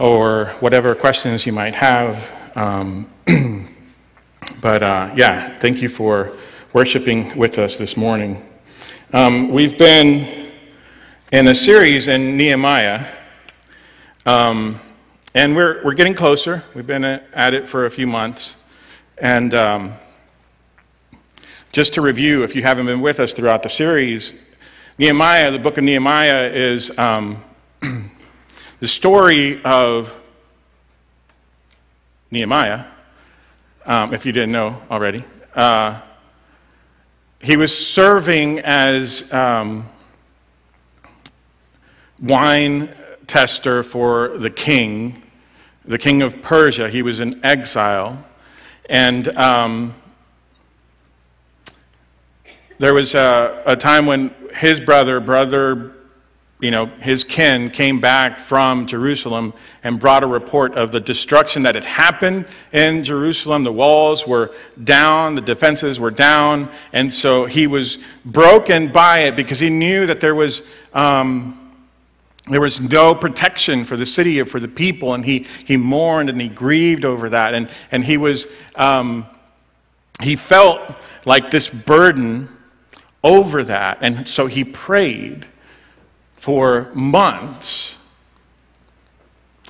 or whatever questions you might have. Um, but uh, yeah, thank you for worshiping with us this morning. Um, we've been in a series in Nehemiah, um, and we're, we're getting closer. We've been at it for a few months. And um, just to review, if you haven't been with us throughout the series, Nehemiah, the book of Nehemiah, is um, the story of Nehemiah, um, if you didn't know already. Uh, he was serving as um, wine tester for the king, the king of Persia. He was in exile. And um, there was a, a time when his brother, brother, you know, his kin came back from Jerusalem and brought a report of the destruction that had happened in Jerusalem. The walls were down, the defenses were down, and so he was broken by it because he knew that there was. Um, there was no protection for the city or for the people, and he, he mourned and he grieved over that. And, and he was, um, he felt like this burden over that. And so he prayed for months.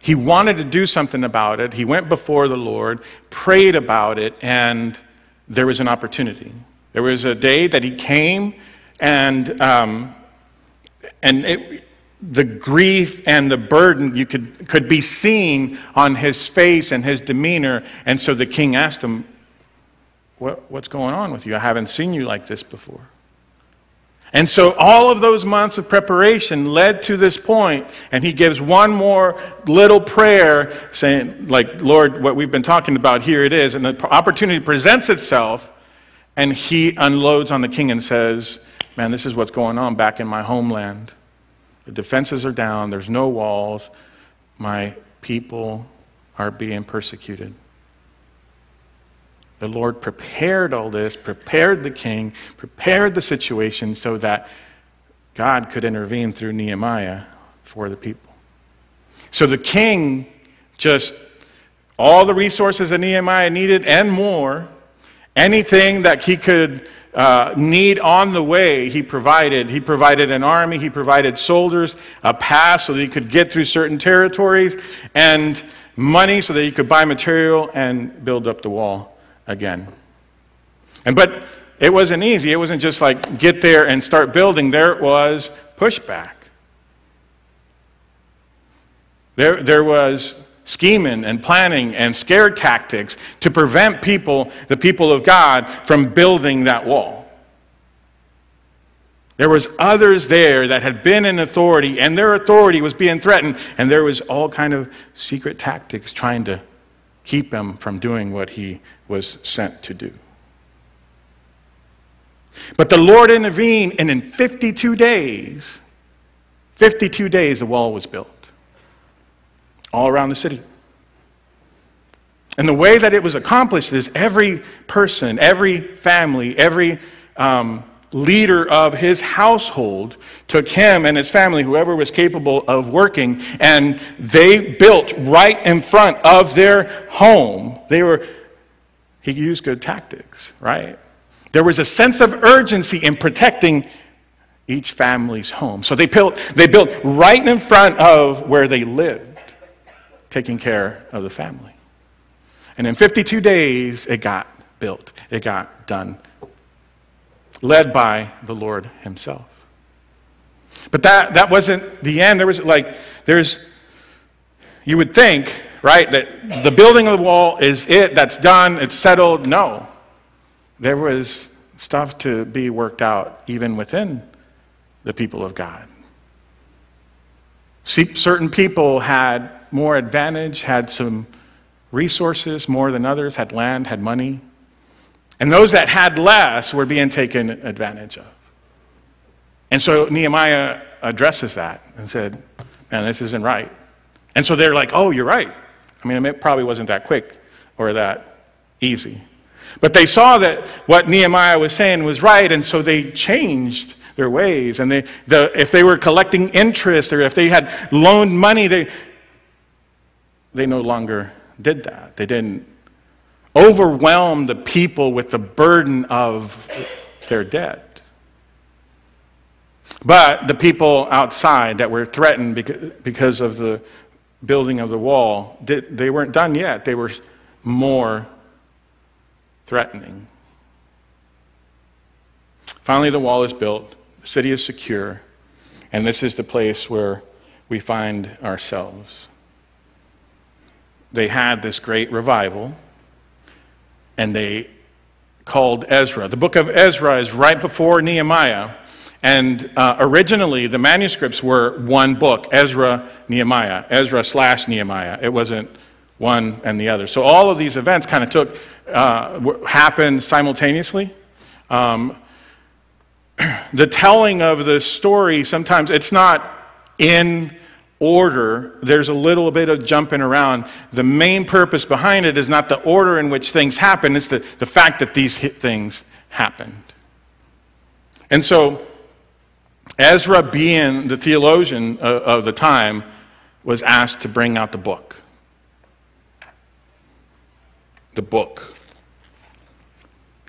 He wanted to do something about it. He went before the Lord, prayed about it, and there was an opportunity. There was a day that he came, and, um, and it, the grief and the burden you could, could be seen on his face and his demeanor. And so the king asked him, what, What's going on with you? I haven't seen you like this before. And so all of those months of preparation led to this point, and he gives one more little prayer saying, like, Lord, what we've been talking about, here it is. And the opportunity presents itself, and he unloads on the king and says, Man, this is what's going on back in my homeland. The defenses are down, there's no walls. My people are being persecuted. The Lord prepared all this, prepared the king, prepared the situation so that God could intervene through Nehemiah for the people. So the king just, all the resources that Nehemiah needed and more, anything that he could uh, need on the way, he provided. He provided an army, he provided soldiers, a pass so that he could get through certain territories, and money so that he could buy material and build up the wall again. And but it wasn't easy. It wasn't just like get there and start building. There was pushback. There, there was scheming and planning and scare tactics to prevent people, the people of God, from building that wall. There was others there that had been in authority and their authority was being threatened and there was all kind of secret tactics trying to keep him from doing what he was sent to do. But the Lord intervened, and in 52 days, 52 days, the wall was built all around the city. And the way that it was accomplished is every person, every family, every um, leader of his household took him and his family, whoever was capable of working, and they built right in front of their home. They were, he used good tactics, right? There was a sense of urgency in protecting each family's home. So they built, they built right in front of where they lived, taking care of the family. And in 52 days, it got built, it got done led by the Lord Himself. But that, that wasn't the end. There was like, there's, you would think, right, that the building of the wall is it, that's done, it's settled. No. There was stuff to be worked out even within the people of God. See, certain people had more advantage, had some resources more than others, had land, had money. And those that had less were being taken advantage of. And so Nehemiah addresses that and said, Man, this isn't right. And so they're like, Oh, you're right. I mean, it probably wasn't that quick or that easy. But they saw that what Nehemiah was saying was right, and so they changed their ways. And they, the, if they were collecting interest or if they had loaned money, they, they no longer did that. They didn't overwhelm the people with the burden of their debt. But the people outside that were threatened because of the building of the wall, they weren't done yet. They were more threatening. Finally, the wall is built, the city is secure, and this is the place where we find ourselves. They had this great revival, and they called Ezra. The book of Ezra is right before Nehemiah. And uh, originally, the manuscripts were one book Ezra, Nehemiah, Ezra slash Nehemiah. It wasn't one and the other. So all of these events kind of took, uh, happened simultaneously. Um, the telling of the story sometimes it's not in order there's a little bit of jumping around the main purpose behind it is not the order in which things happen it's the, the fact that these things happened and so ezra being the theologian of, of the time was asked to bring out the book. The book.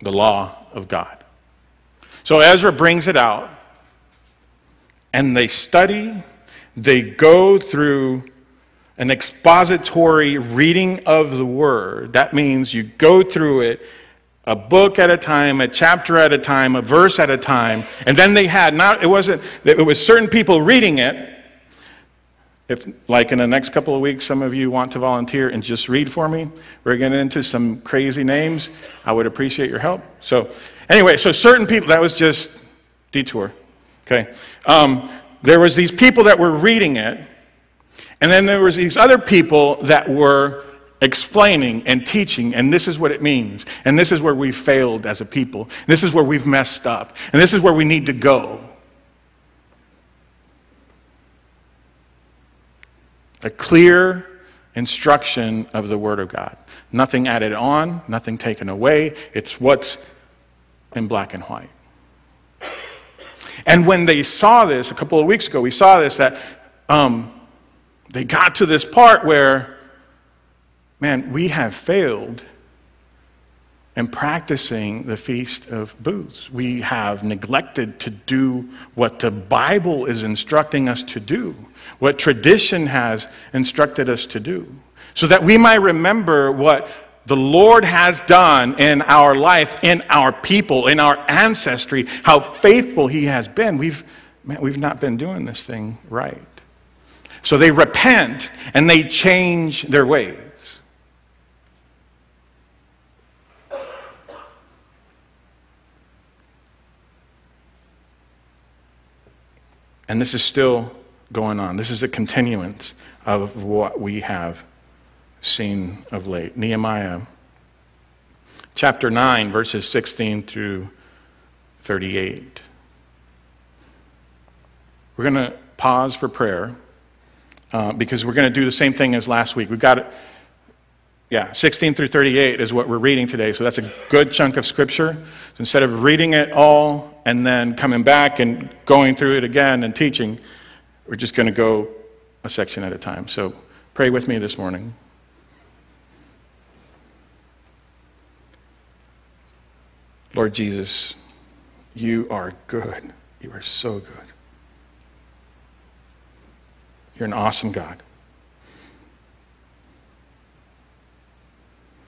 The law of god. So Ezra brings it out, and they study, they go through an expository reading of the word. That means you go through it a book at a time, a chapter at a time, a verse at a time. And then they had not it wasn't it was certain people reading it. If like in the next couple of weeks some of you want to volunteer and just read for me, we're getting into some crazy names. I would appreciate your help. So Anyway, so certain people, that was just detour. Okay. Um, there was these people that were reading it, and then there was these other people that were explaining and teaching, and this is what it means. And this is where we failed as a people. This is where we've messed up. And this is where we need to go. A clear instruction of the Word of God. Nothing added on, nothing taken away. It's what's in black and white. And when they saw this, a couple of weeks ago, we saw this that um, they got to this part where, man, we have failed in practicing the Feast of Booths. We have neglected to do what the Bible is instructing us to do, what tradition has instructed us to do, so that we might remember what the Lord has done in our life, in our people, in our ancestry, how faithful He has been. We've, man, we've not been doing this thing right. So they repent and they change their ways. And this is still going on. This is a continuance of what we have seen of late. Nehemiah chapter 9, verses 16 through 38. We're going to pause for prayer uh, because we're going to do the same thing as last week. We've got it. Yeah, 16 through 38 is what we're reading today. So that's a good chunk of scripture. So instead of reading it all and then coming back and going through it again and teaching, we're just going to go a section at a time. So pray with me this morning. Lord Jesus, you are good. You are so good. You're an awesome God.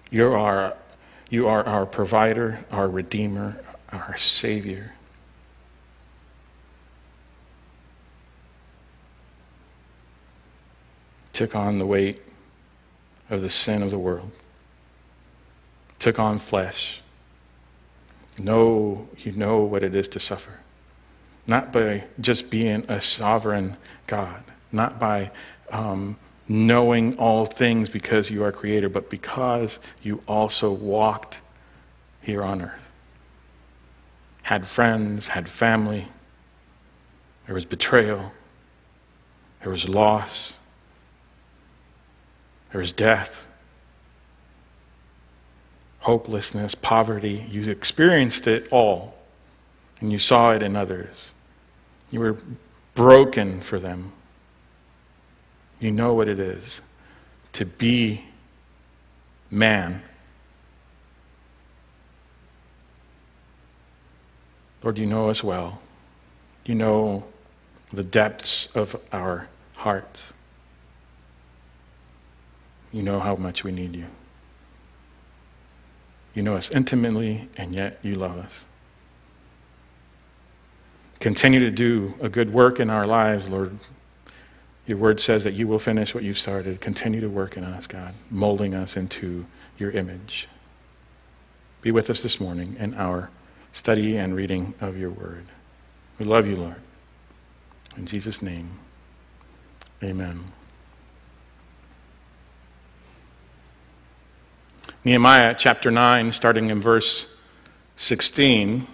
You are, you are our provider, our redeemer, our savior. Took on the weight of the sin of the world, took on flesh know you know what it is to suffer. Not by just being a sovereign God, not by um, knowing all things because you are creator, but because you also walked here on earth. Had friends, had family. There was betrayal. There was loss. There was death hopelessness, poverty. You experienced it all, and you saw it in others. You were broken for them. You know what it is to be man. Lord, you know us well. You know the depths of our hearts. You know how much we need you. You know us intimately, and yet you love us. Continue to do a good work in our lives, Lord. Your word says that you will finish what you've started. Continue to work in us, God, molding us into your image. Be with us this morning in our study and reading of your word. We love you, Lord. In Jesus' name, amen. Nehemiah chapter 9, starting in verse 16.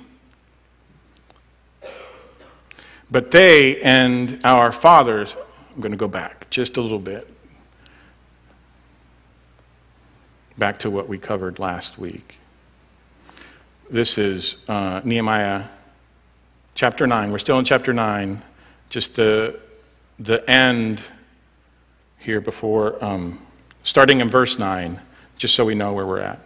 But they and our fathers, I'm going to go back just a little bit, back to what we covered last week. This is uh, Nehemiah chapter 9. We're still in chapter 9, just the, the end here before, um, starting in verse 9, just so we know where we're at.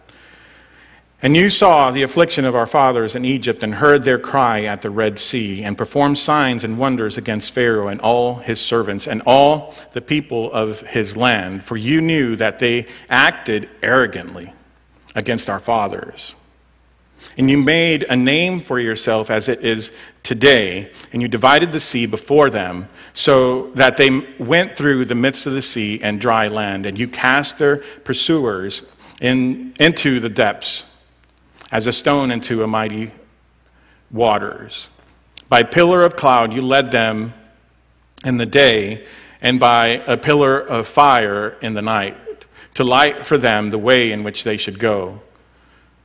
And you saw the affliction of our fathers in Egypt and heard their cry at the Red Sea, and performed signs and wonders against Pharaoh and all his servants and all the people of his land. For you knew that they acted arrogantly against our fathers. And you made a name for yourself as it is today, and you divided the sea before them, so that they went through the midst of the sea and dry land, and you cast their pursuers in, into the depths as a stone into a mighty waters. By pillar of cloud you led them in the day, and by a pillar of fire in the night, to light for them the way in which they should go.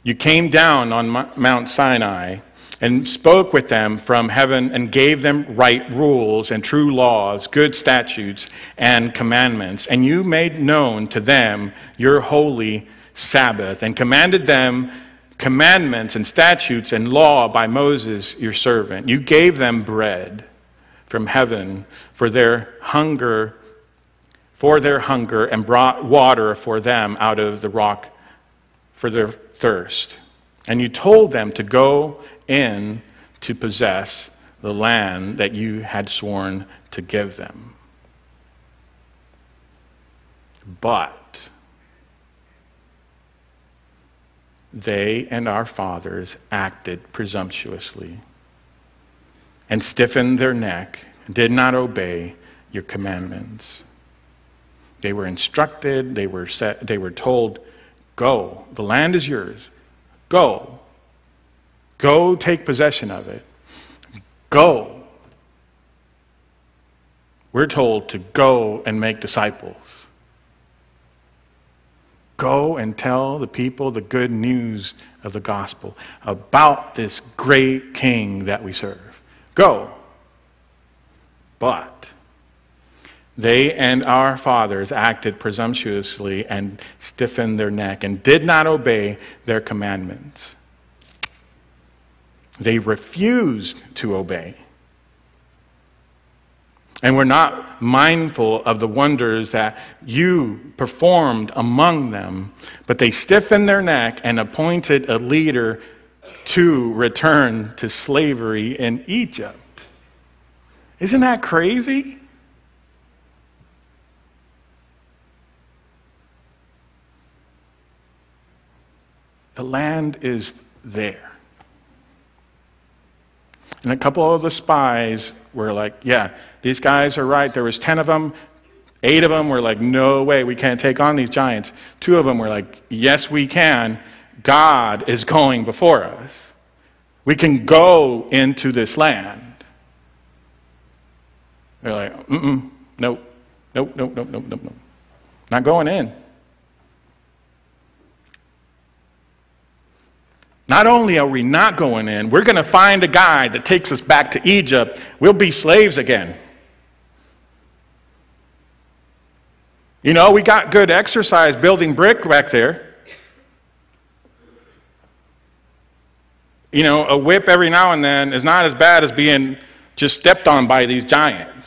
You came down on Mount Sinai and spoke with them from heaven and gave them right rules and true laws, good statutes and commandments. And you made known to them your holy Sabbath and commanded them commandments and statutes and law by Moses, your servant. You gave them bread from heaven for their hunger, for their hunger, and brought water for them out of the rock for their thirst. And you told them to go in to possess the land that you had sworn to give them. But they and our fathers acted presumptuously and stiffened their neck, did not obey your commandments. They were instructed, they were, set, they were told, Go, the land is yours. Go. Go take possession of it. Go. We're told to go and make disciples. Go and tell the people the good news of the gospel about this great king that we serve. Go. But they and our fathers acted presumptuously and stiffened their neck and did not obey their commandments. They refused to obey and we're not mindful of the wonders that you performed among them, but they stiffened their neck and appointed a leader to return to slavery in Egypt. Isn't that crazy? The land is there. And a couple of the spies were like, yeah, these guys are right. There was 10 of them. Eight of them were like, no way, we can't take on these giants. Two of them were like, yes, we can. God is going before us. We can go into this land. They're like, mm-mm, nope, nope, nope, nope, nope, nope, nope. Not going in. Not only are we not going in, we're going to find a guy that takes us back to Egypt. We'll be slaves again. You know, we got good exercise building brick back there. You know, a whip every now and then is not as bad as being just stepped on by these giants.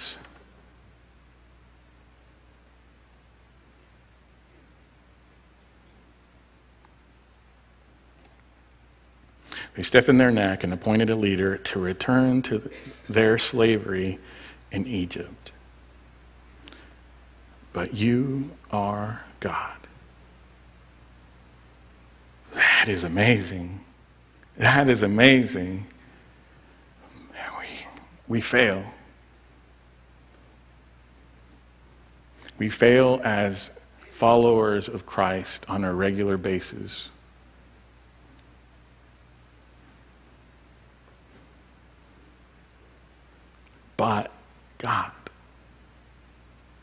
They stiffened their neck and appointed a leader to return to their slavery in Egypt. But you are God. That is amazing. That is amazing. And We, we fail. We fail as followers of Christ on a regular basis. But God.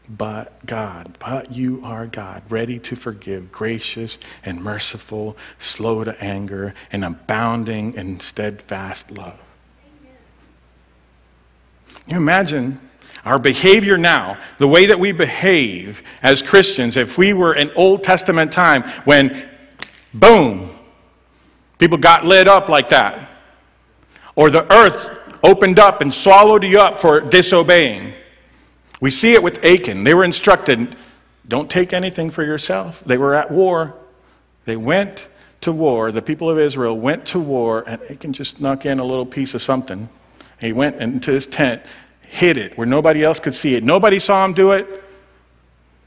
But God. But you are God, ready to forgive, gracious and merciful, slow to anger, and abounding in steadfast love. You imagine our behavior now, the way that we behave as Christians, if we were in Old Testament time when, boom, people got lit up like that, or the earth opened up and swallowed you up for disobeying. We see it with Achan. They were instructed don't take anything for yourself. They were at war. They went to war. The people of Israel went to war, and Achan just snuck in a little piece of something. He went into his tent hid it where nobody else could see it. Nobody saw him do it.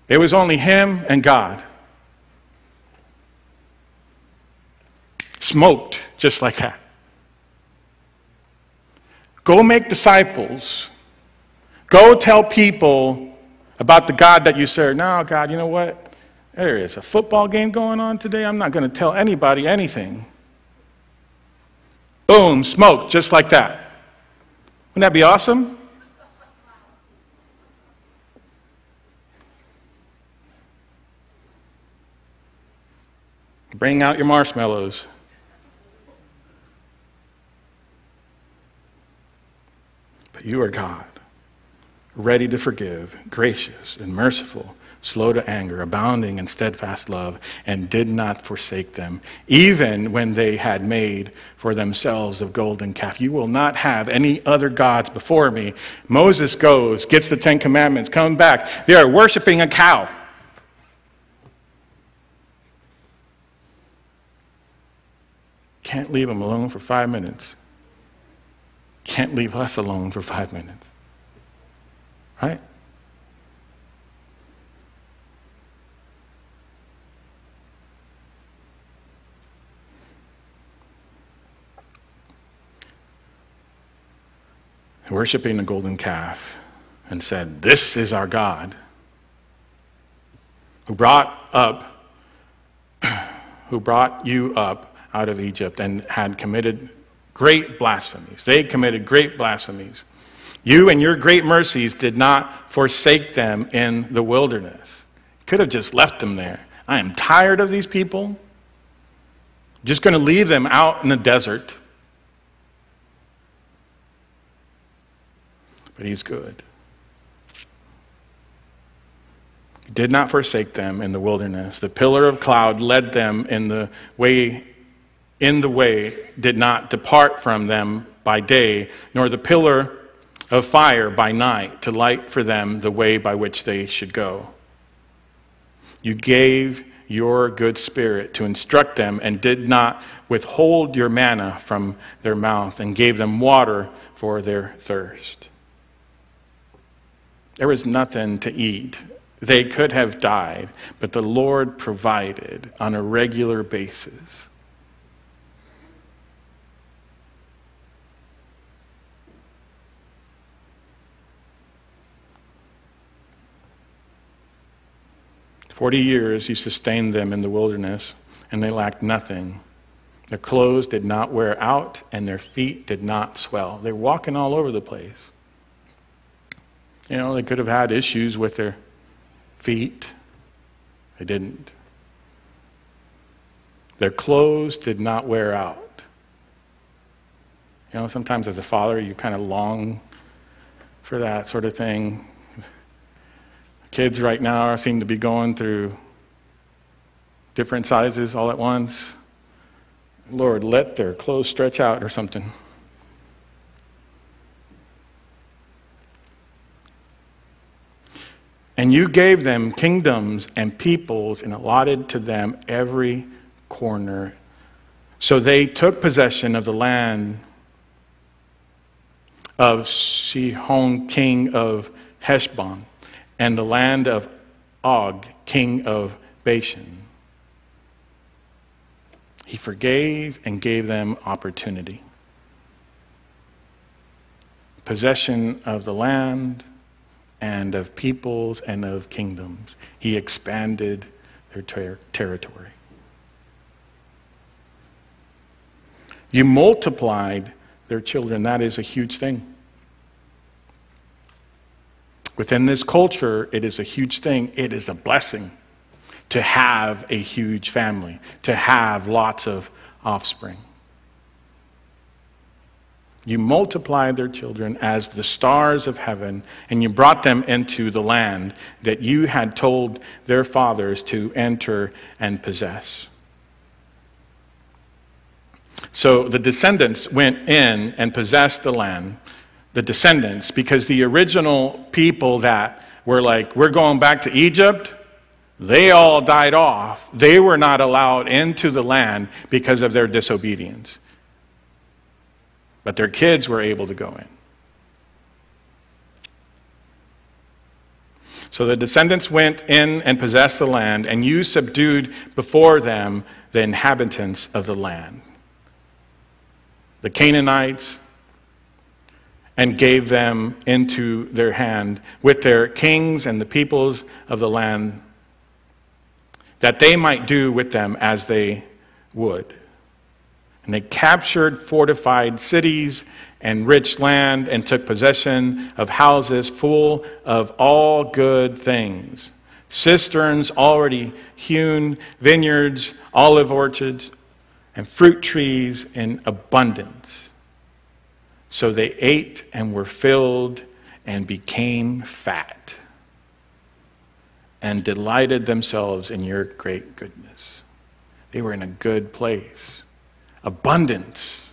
It was only him and God. Smoked just like that. Go make disciples. Go tell people about the God that you serve. Now, God, you know what? There is a football game going on today. I'm not going to tell anybody anything. Boom, smoke, just like that. Wouldn't that be awesome? Bring out your marshmallows. You are God, ready to forgive, gracious and merciful, slow to anger, abounding in steadfast love, and did not forsake them, even when they had made for themselves a golden calf. You will not have any other gods before me. Moses goes, gets the Ten Commandments, comes back. They are worshiping a cow. Can't leave them alone for five minutes. Can't leave us alone for five minutes. Right? Worshipping the golden calf and said, This is our God who brought up, who brought you up out of Egypt and had committed great blasphemies. They committed great blasphemies. You and your great mercies did not forsake them in the wilderness. Could have just left them there. I am tired of these people. Just going to leave them out in the desert. But he's good. He did not forsake them in the wilderness. The pillar of cloud led them in the way in the way did not depart from them by day, nor the pillar of fire by night to light for them the way by which they should go. You gave your good spirit to instruct them and did not withhold your manna from their mouth and gave them water for their thirst. There was nothing to eat. They could have died, but the Lord provided on a regular basis. Forty years he sustained them in the wilderness, and they lacked nothing. Their clothes did not wear out, and their feet did not swell. They're walking all over the place. You know, they could have had issues with their feet, they didn't. Their clothes did not wear out. You know, sometimes as a father, you kind of long for that sort of thing. Kids right now seem to be going through different sizes all at once. Lord, let their clothes stretch out or something. And you gave them kingdoms and peoples and allotted to them every corner So they took possession of the land of Sihon, king of Heshbon, and the land of Og, king of Bashan. He forgave and gave them opportunity. Possession of the land and of peoples and of kingdoms. He expanded their ter- territory. You multiplied their children. That is a huge thing. Within this culture, it is a huge thing. It is a blessing to have a huge family, to have lots of offspring. You multiplied their children as the stars of heaven, and you brought them into the land that you had told their fathers to enter and possess. So the descendants went in and possessed the land, the descendants, because the original people that were like, we're going back to Egypt, they all died off. They were not allowed into the land because of their disobedience. But their kids were able to go in. So the descendants went in and possessed the land, and you subdued before them the inhabitants of the land the Canaanites, and gave them into their hand with their kings and the peoples of the land, that they might do with them as they would. And they captured fortified cities and rich land and took possession of houses full of all good things cisterns already hewn, vineyards, olive orchards, and fruit trees in abundance. So they ate and were filled and became fat and delighted themselves in your great goodness. They were in a good place. Abundance.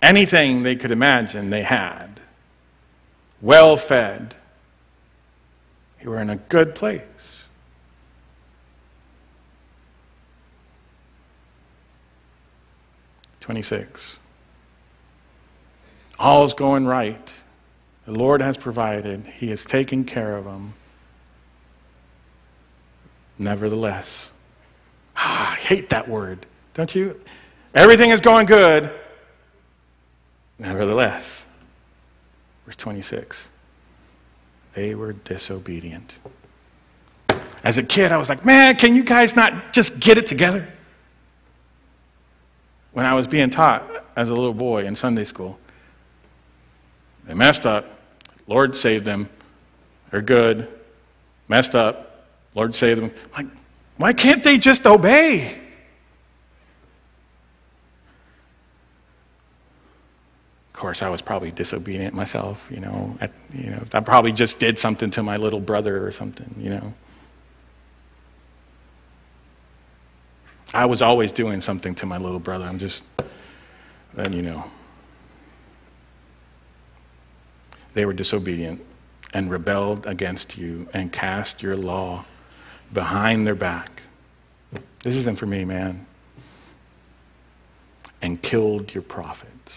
Anything they could imagine, they had. Well fed. They were in a good place. 26. All is going right. The Lord has provided, He has taken care of them. Nevertheless, ah, I hate that word, don't you? Everything is going good. Nevertheless, verse 26, they were disobedient. As a kid, I was like, man, can you guys not just get it together? when I was being taught as a little boy in Sunday school. They messed up. Lord saved them. They're good. Messed up. Lord saved them. Like, why can't they just obey? Of course, I was probably disobedient myself, you know. I, you know, I probably just did something to my little brother or something, you know. I was always doing something to my little brother. I'm just letting you know. They were disobedient and rebelled against you and cast your law behind their back. This isn't for me, man. And killed your prophets.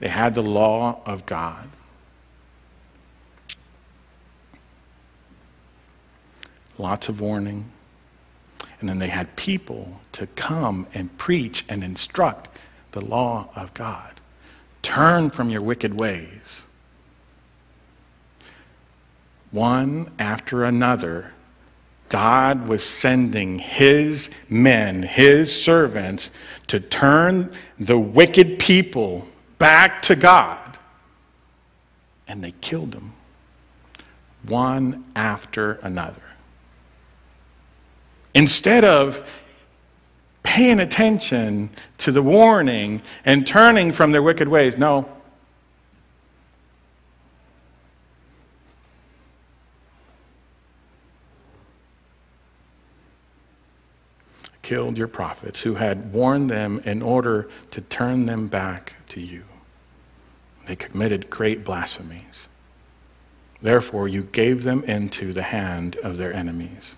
They had the law of God. Lots of warning and then they had people to come and preach and instruct the law of God. Turn from your wicked ways. One after another, God was sending his men, his servants, to turn the wicked people back to God. And they killed them, one after another. Instead of paying attention to the warning and turning from their wicked ways, no. Killed your prophets who had warned them in order to turn them back to you. They committed great blasphemies. Therefore, you gave them into the hand of their enemies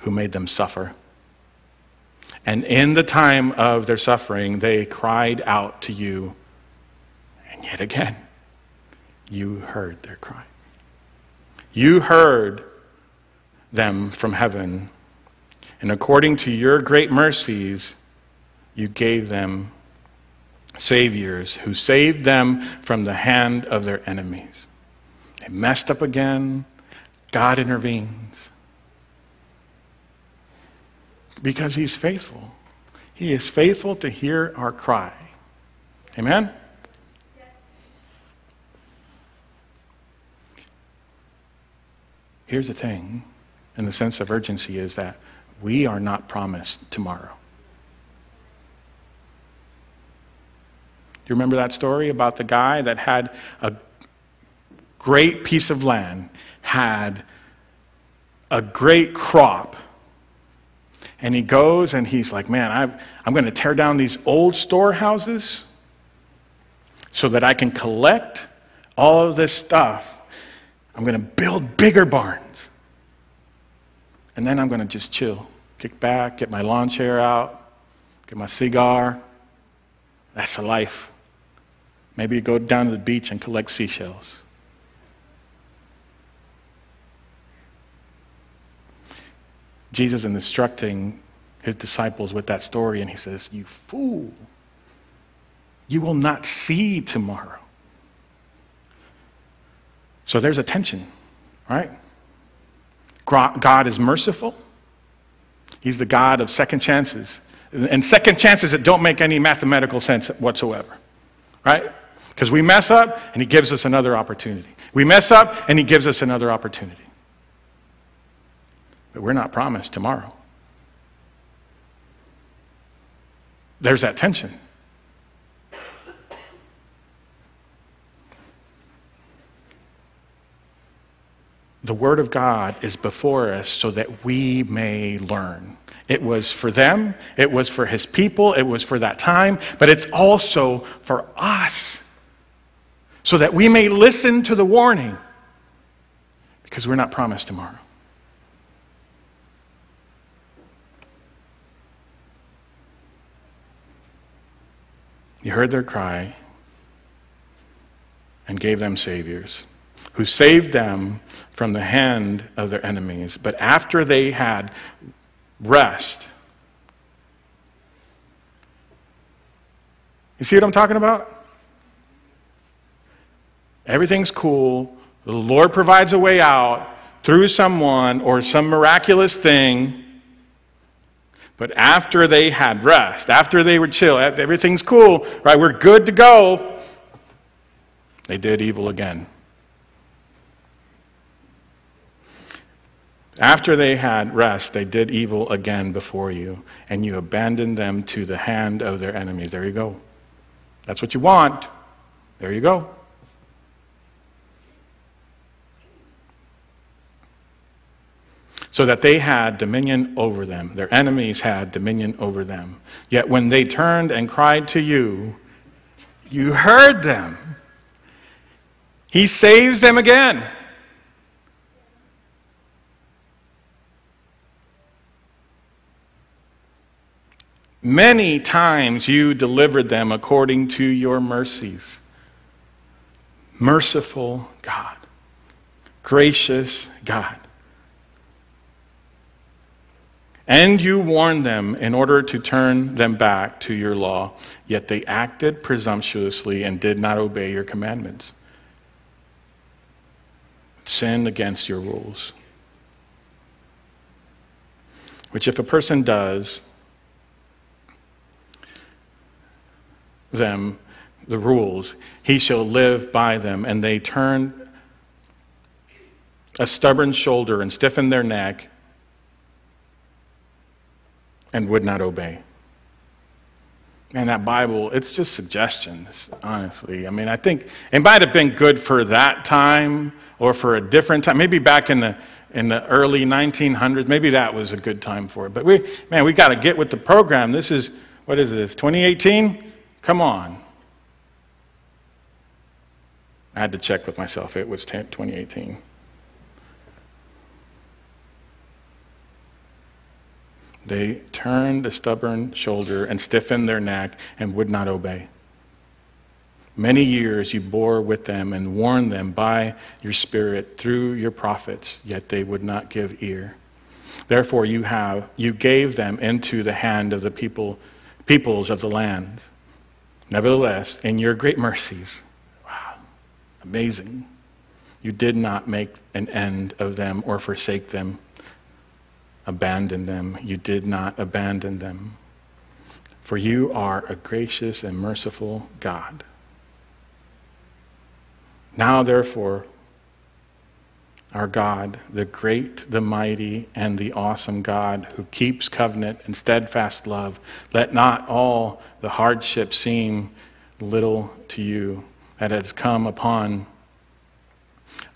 who made them suffer. And in the time of their suffering, they cried out to you. And yet again, you heard their cry. You heard them from heaven. And according to your great mercies, you gave them saviors who saved them from the hand of their enemies. They messed up again. God intervenes. Because he's faithful. He is faithful to hear our cry. Amen? Here's the thing, and the sense of urgency is that we are not promised tomorrow. Do you remember that story about the guy that had a great piece of land, had a great crop, and he goes and he's like, Man, i I'm going to tear down these old storehouses so that I can collect all of this stuff. I'm going to build bigger barns. And then I'm going to just chill, kick back, get my lawn chair out, get my cigar. That's a life. Maybe go down to the beach and collect seashells. Jesus is instructing his disciples with that story, and he says, You fool, you will not see tomorrow. So there's a tension, right? God is merciful. He's the God of second chances. And second chances that don't make any mathematical sense whatsoever, right? Because we mess up and He gives us another opportunity. We mess up and He gives us another opportunity. But we're not promised tomorrow. There's that tension. The Word of God is before us so that we may learn. It was for them, it was for His people, it was for that time, but it's also for us so that we may listen to the warning because we're not promised tomorrow. You heard their cry and gave them saviors who saved them from the hand of their enemies. But after they had rest, you see what I'm talking about? Everything's cool. The Lord provides a way out through someone or some miraculous thing. But after they had rest, after they were chill, everything's cool, right? We're good to go. They did evil again. After they had rest, they did evil again before you, and you abandoned them to the hand of their enemies. There you go. That's what you want. There you go. so that they had dominion over them. Their enemies had dominion over them. Yet when they turned and cried to you, you heard them. He saves them again. Many times you delivered them according to your mercies. Merciful God, gracious God. And you warned them in order to turn them back to your law, yet they acted presumptuously and did not obey your commandments. Sinned against your rules. Which, if a person does them, the rules, he shall live by them, and they turn a stubborn shoulder and stiffen their neck and would not obey. And that Bible, it's just suggestions, honestly. I mean, I think it might have been good for that time or for a different time. Maybe back in the in the early 1900s, maybe that was a good time for it. But we, man, we got to get with the program. This is what is this? 2018? Come on. I had to check with myself. It was 2018. They turned a stubborn shoulder and stiffened their neck and would not obey. Many years you bore with them and warned them by your Spirit through your prophets, yet they would not give ear. Therefore you have you gave them into the hand of the people peoples of the land. Nevertheless, in your great mercies, wow, amazing, you did not make an end of them or forsake them, abandon them. You did not abandon them. For you are a gracious and merciful God now, therefore, our God, the great, the mighty, and the awesome God who keeps covenant and steadfast love, let not all the hardship seem little to you that has come upon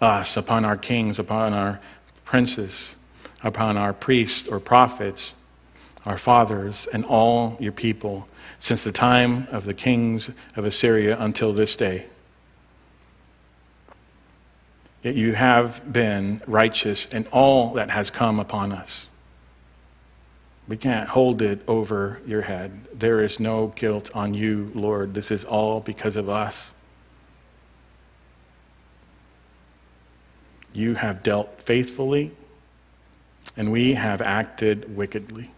us, upon our kings, upon our princes, upon our priests or prophets, our fathers, and all your people, since the time of the kings of Assyria until this day. Yet you have been righteous in all that has come upon us. We can't hold it over your head. There is no guilt on you, Lord. This is all because of us. You have dealt faithfully, and we have acted wickedly.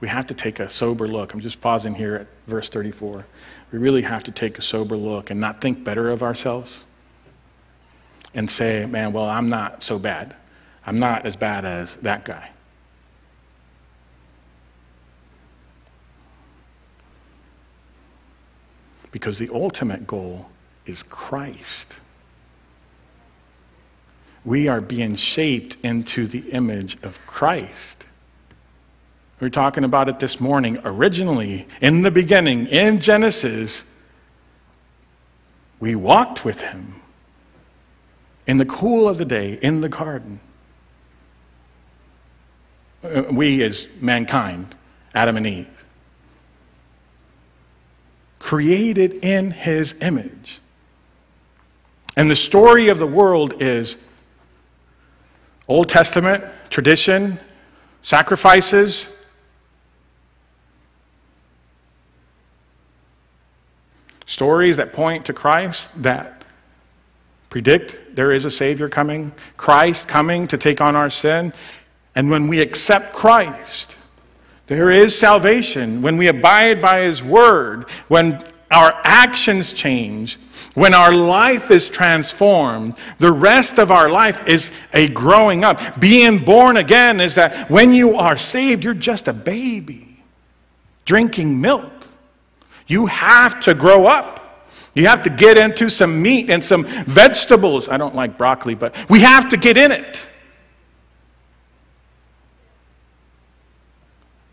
We have to take a sober look. I'm just pausing here at verse 34 we really have to take a sober look and not think better of ourselves and say, man, well, I'm not so bad. I'm not as bad as that guy. Because the ultimate goal is Christ. We are being shaped into the image of Christ. We were talking about it this morning. Originally, in the beginning, in Genesis, we walked with him in the cool of the day in the garden. Uh, we, as mankind, Adam and Eve, created in his image. And the story of the world is Old Testament tradition, sacrifices, Stories that point to Christ, that predict there is a Savior coming, Christ coming to take on our sin. And when we accept Christ, there is salvation. When we abide by His Word, when our actions change, when our life is transformed, the rest of our life is a growing up. Being born again is that when you are saved, you're just a baby drinking milk. You have to grow up. You have to get into some meat and some vegetables. I don't like broccoli, but we have to get in it.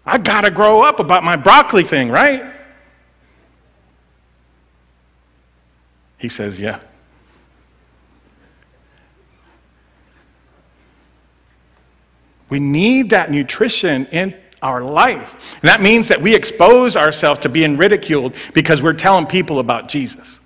I got to grow up about my broccoli thing, right? He says, Yeah. We need that nutrition in our life. And that means that we expose ourselves to being ridiculed because we're telling people about Jesus.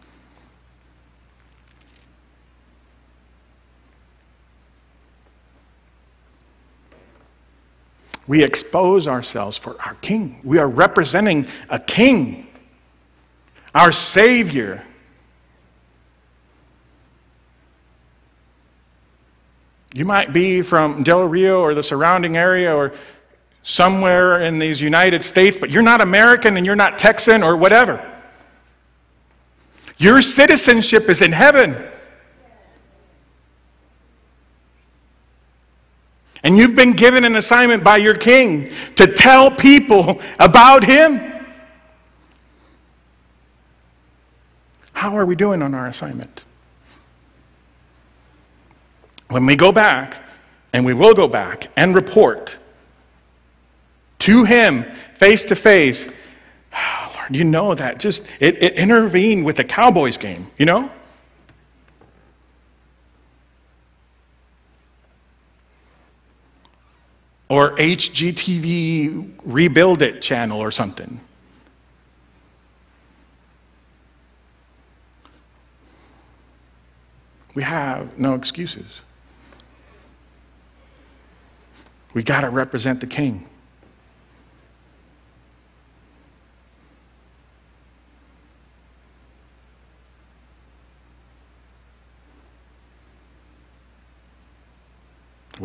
We expose ourselves for our King. We are representing a King, our Savior. You might be from Del Rio or the surrounding area or somewhere in these United States, but you're not American and you're not Texan or whatever. Your citizenship is in heaven. And you've been given an assignment by your king to tell people about him. How are we doing on our assignment? When we go back, and we will go back and report to Him face to face. Ah, Lord, you know that. Just it, it intervened with the Cowboys game, you know? Or HGTV Rebuild It channel or something. We have no excuses. We got to represent the king.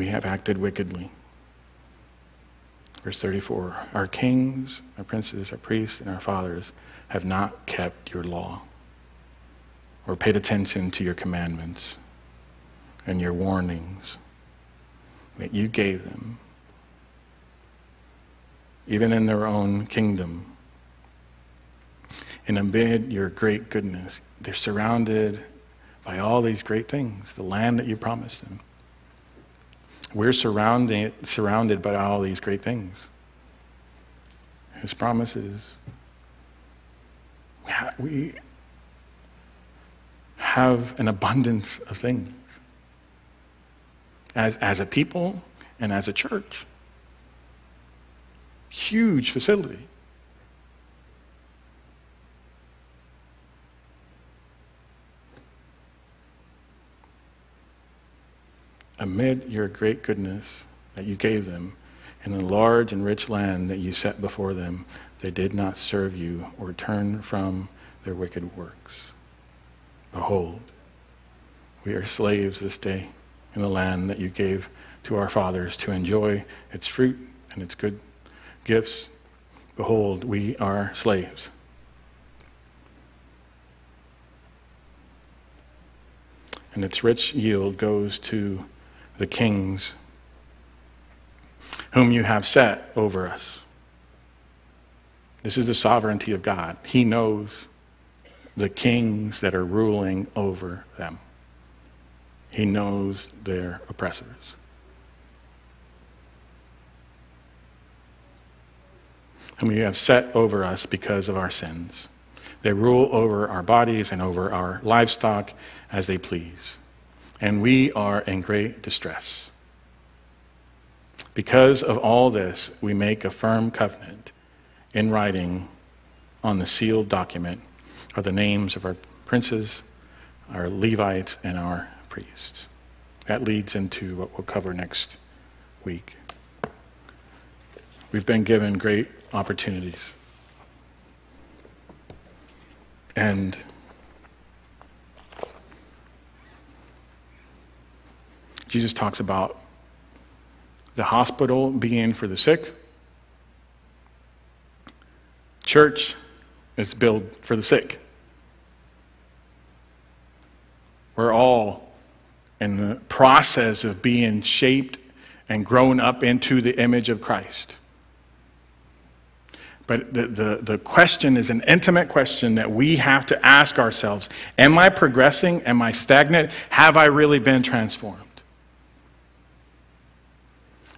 Have acted wickedly. Verse 34 Our kings, our princes, our priests, and our fathers have not kept your law or paid attention to your commandments and your warnings that you gave them, even in their own kingdom. And amid your great goodness, they're surrounded by all these great things, the land that you promised them. We're surrounded, surrounded by all these great things. His promises. We have an abundance of things as, as a people and as a church. Huge facility. Amid your great goodness that you gave them, in the large and rich land that you set before them, they did not serve you or turn from their wicked works. Behold, we are slaves this day in the land that you gave to our fathers to enjoy its fruit and its good gifts. Behold, we are slaves. And its rich yield goes to the kings whom you have set over us. This is the sovereignty of God. He knows the kings that are ruling over them. He knows their oppressors. Whom you have set over us because of our sins. They rule over our bodies and over our livestock as they please. And we are in great distress. Because of all this, we make a firm covenant in writing on the sealed document are the names of our princes, our Levites, and our priests. That leads into what we'll cover next week. We've been given great opportunities. And Jesus talks about the hospital being for the sick. Church is built for the sick. We're all in the process of being shaped and grown up into the image of Christ. But the, the, the, question is an intimate question that we have to ask ourselves Am I progressing? Am I stagnant? Have I really been transformed?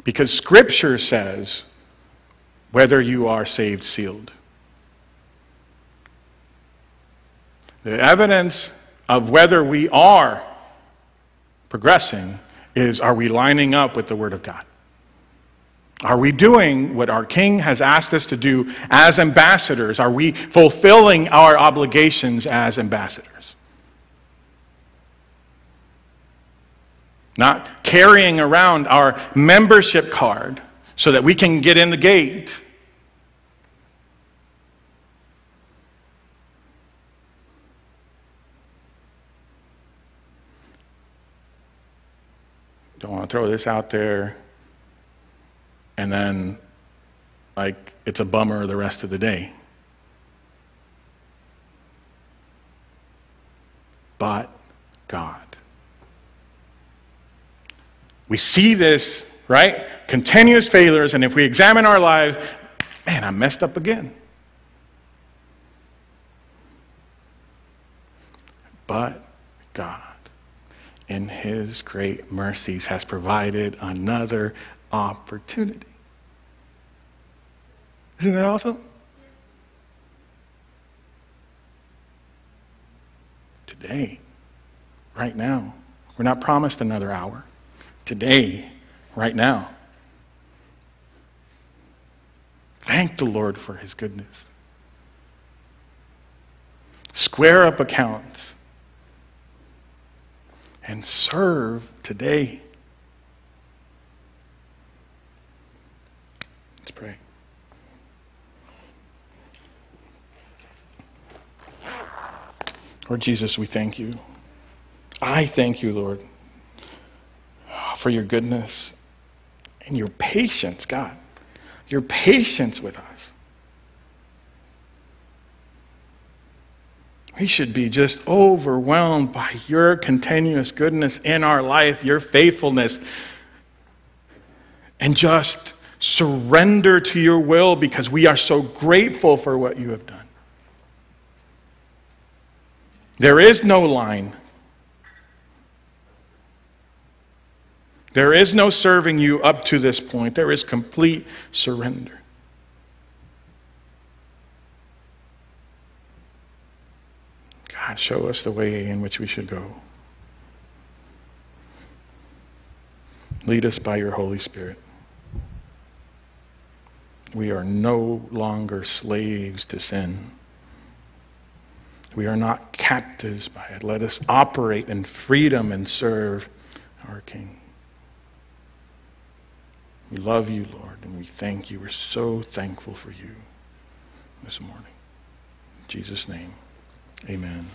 Because Scripture says whether you are saved, sealed. The evidence of whether we are progressing is are we lining up with the Word of God? Are we doing what our King has asked us to do as ambassadors? Are we fulfilling our obligations as ambassadors? Not carrying around our membership card so that we can get in the gate don't want to throw this out there. And then, like, it's a bummer the rest of the day. But God. We see this, right? Continuous failures, and if we examine our lives, man, I messed up again. But God in His great mercies, has provided another opportunity. Isn't that awesome? Today, right now. We're not promised another hour today, right now. Thank the Lord for his goodness. Square up accounts and serve today. Let's pray. Lord Jesus, we thank you. I thank you, Lord for your goodness and your patience, God. Your patience with us. We should be just overwhelmed by your continuous goodness in our life, your faithfulness, and just surrender to your will because we are so grateful for what you have done. There is no line. There is no serving you up to this point. There is complete surrender. God, show us the way in which we should go. Lead us by your Holy Spirit. We are no longer slaves to sin. We are not captives by it. Let us operate in freedom and serve our King. We love you, Lord, and we thank you. We're so thankful for you this morning. In Jesus' name, amen.